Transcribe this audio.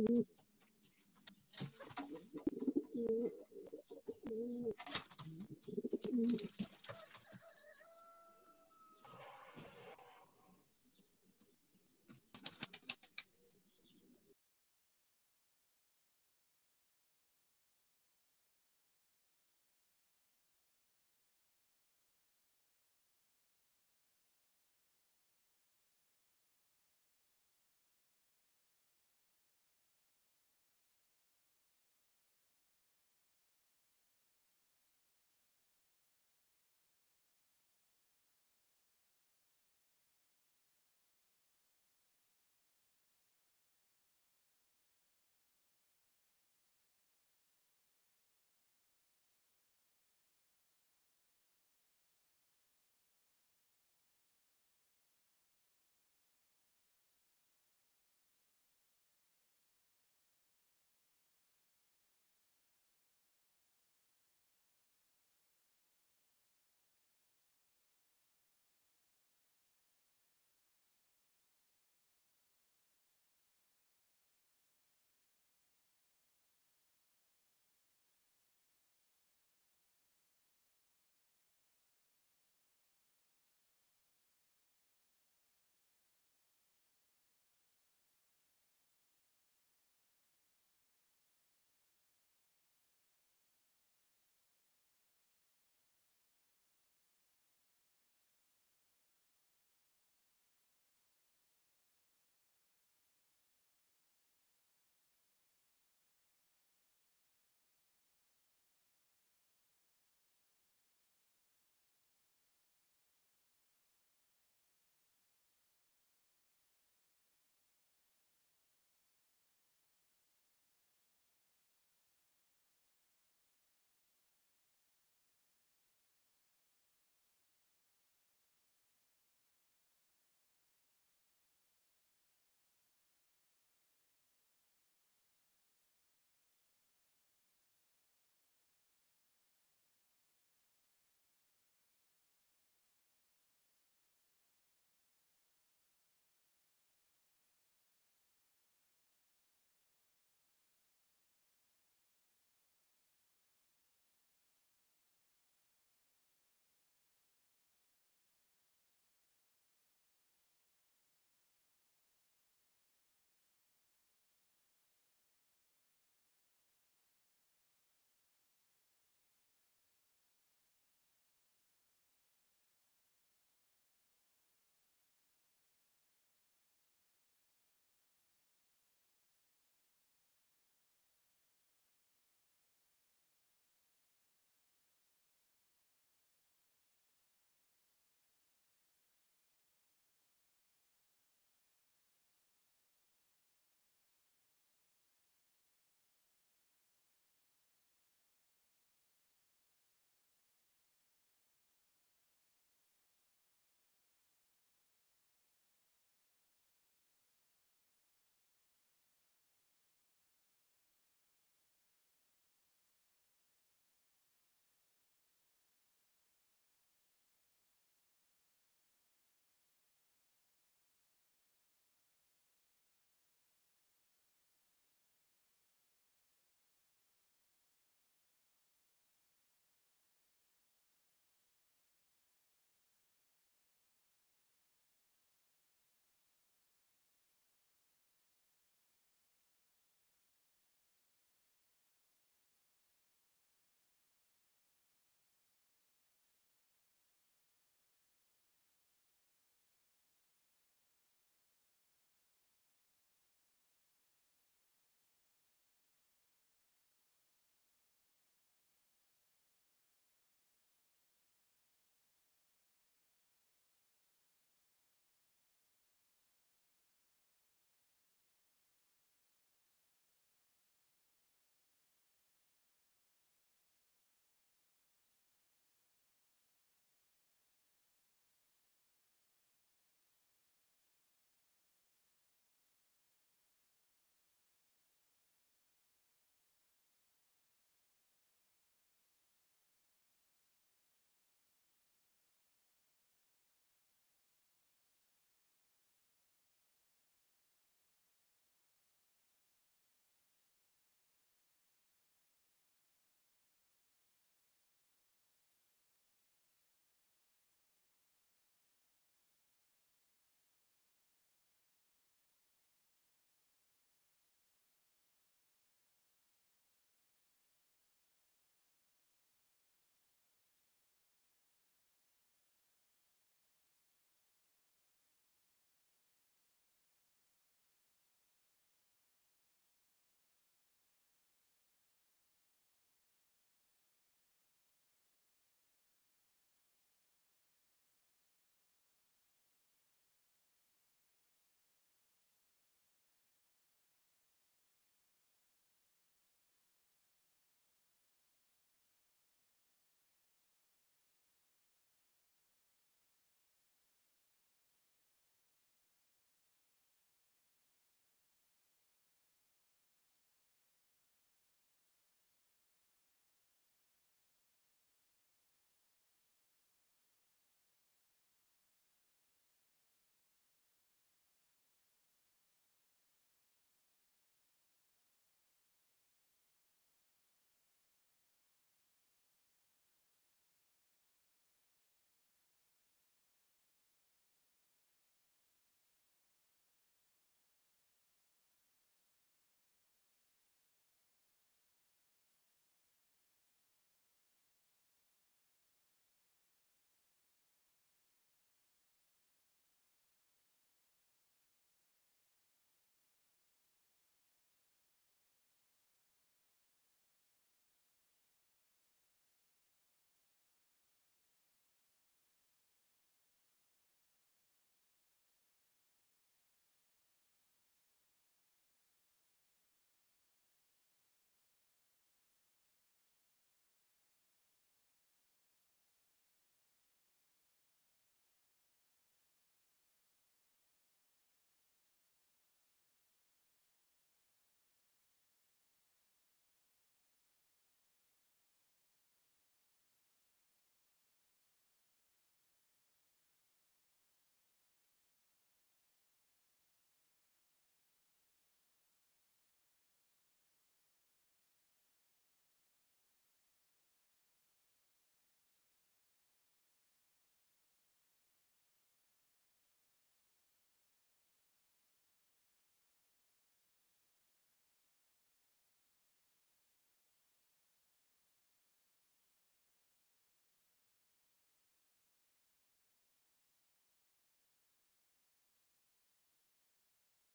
Mm-hmm.